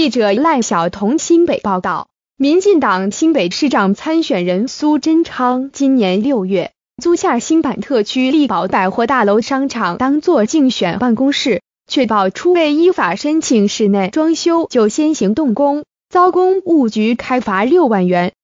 记者赖晓彤新北报道，民进党新北市长参选人苏贞昌今年六月租下新版特区力宝百货大楼商场当做竞选办公室，确保出未依法申请室内装修就先行动工，遭公务局开罚六万元。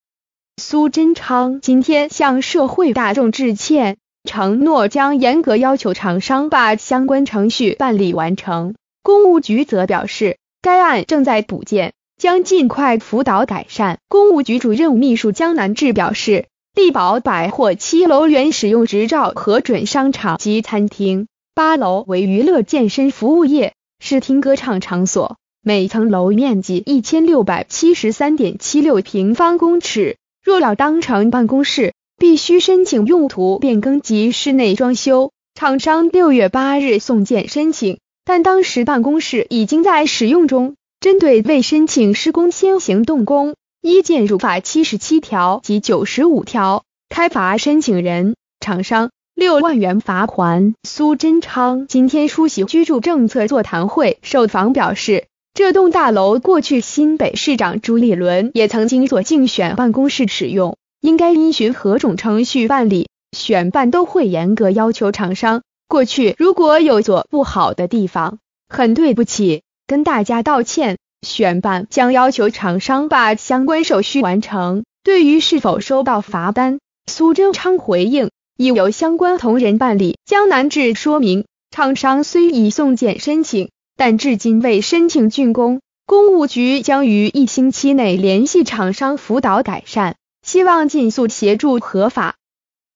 苏贞昌今天向社会大众致歉，承诺将严格要求厂商把相关程序办理完成。公务局则表示。该案正在补件，将尽快辅导改善。公务局主任秘书江南志表示，力宝百货七楼原使用执照核准商场及餐厅，八楼为娱乐健身服务业，视听歌唱场所，每层楼面积一千六百七十三点七六平方公尺。若要当成办公室，必须申请用途变更及室内装修。厂商六月八日送件申请。但当时办公室已经在使用中，针对未申请施工先行动工，依建筑法七十七条及九十五条，开罚申请人、厂商六万元罚款。苏贞昌今天出席居住政策座谈会，受访表示，这栋大楼过去新北市长朱立伦也曾经做竞选办公室使用，应该依循何种程序办理，选办都会严格要求厂商。过去如果有做不好的地方，很对不起，跟大家道歉。选办将要求厂商把相关手续完成。对于是否收到罚单，苏贞昌回应已有相关同仁办理。江南志说明，厂商虽已送件申请，但至今未申请竣工，公务局将于一星期内联系厂商辅导改善，希望尽速协助合法。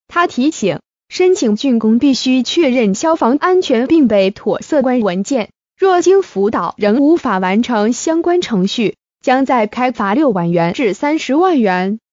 他提醒。申请竣工必须确认消防安全并备妥相关文件，若经辅导仍无法完成相关程序，将再开罚六万元至三十万元。